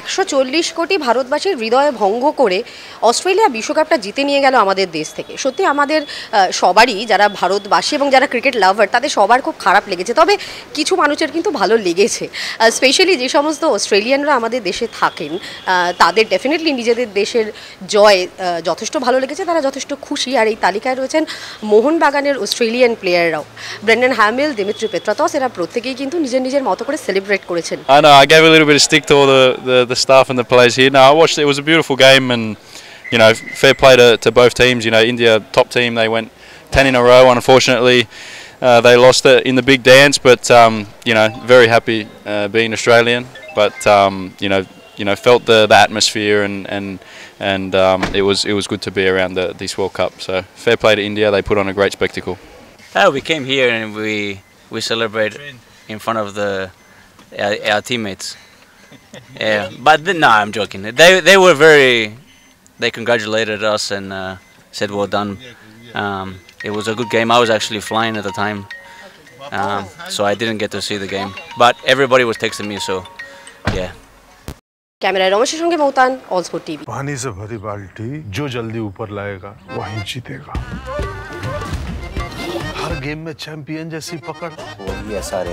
একশো চল্লিশ কোটি ভারতবাসীর হৃদয়ে ভঙ্গ করে অস্ট্রেলিয়া বিশ্বকাপটা জিতে নিয়ে গেল আমাদের দেশ থেকে। সত্যি আমাদের সবারই যারা ভারতবাসী এবং যারা ক্রিকেট লাভার তাদের সবার খুব খারাপ লেগেছে। তবে কিছু মানুষের কিন্তু ভালো লেগেছে। স্পেশালি যে সমস্ত অস্ট্রেলিয়ানরা আমাদের দেশে থাকেন তাদের ডেফিনেটলি নিজেদের দেশের জয় যথেষ্ট ভালো লেগেছে। তারা যথেষ্ট খুশি। আর এই তালিকায় রয়েছেন মোহনবাগানের অস্ট্রেলিয়ান প্লেয়াররাও ব্রেন্ডন হ্যামিল দিমিত্রি পেত্রাতস এরা প্রত্যেকেই কিন্তু নিজের নিজের মতো করে সেলিব্রেট করেছেন। I know. I gave a little bit of stick to all the, the, the staff and the players here. No, I watched. It was a beautiful game, and you know, fair play to, to both teams. You know, India top team. They went ten in a row. Unfortunately, uh, they lost it in the big dance. But um, you know, very happy uh, being Australian. But um, you know, you know, felt the, the atmosphere and and and um, it was it was good to be around the, this World Cup. So fair play to India. They put on a great spectacle. Oh, we came here and we we celebrate in front of the our, our teammates yeah, but th no, I'm joking. They they were very, they congratulated us and uh, said well done. Um, it was a good game. I was actually flying at the time, um, so I didn't get to see the game. But everybody was texting me, so yeah. Camera Romesh के मोहतान all sport TV पानी से भरी बाल्टी जो जल्दी ऊपर लाएगा वही जीतेगा हर गेम में चैंपियन जैसी पकड़ वही एस आर